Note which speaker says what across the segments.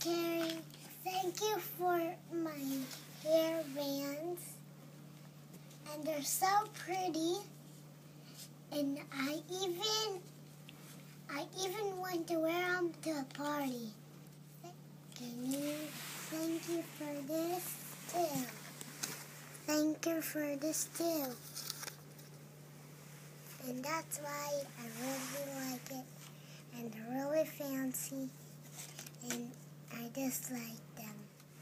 Speaker 1: Kerry. Thank you for my hair bands. And they're so pretty. And I even I even want to wear them to a party. Can you thank you for this too? Thank you for this too. And that's why I really like it. And really fancy. Just like them.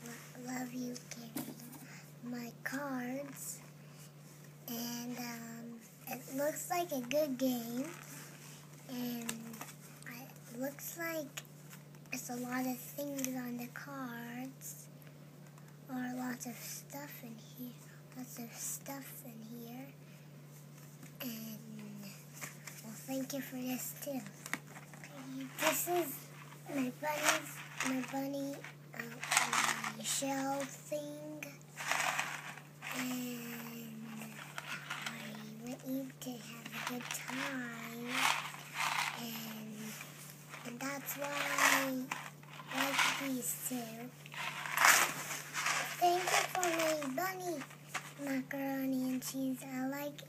Speaker 1: Lo- Love you, Kerry. My cards. And um, it looks like a good game. And it looks like it's a lot of things on the cards. Or lots of stuff in here. Lots of stuff in here. And well, thank you for this too. This is my bunny's my bunny uh, my shell thing, and I want you to have a good time, and and that's why I like these two. Thank you for my bunny macaroni and cheese. I like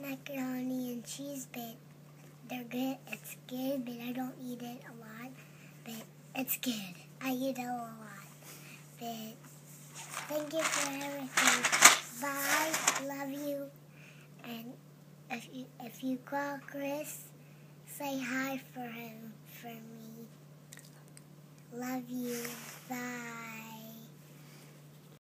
Speaker 1: macaroni and cheese, but they're good. It's good, but I don't eat it a lot. But it's good. I eat a lot. But thank you for everything. Bye. Love you. And if you if you call Chris, say hi for him for me. Love you. Bye.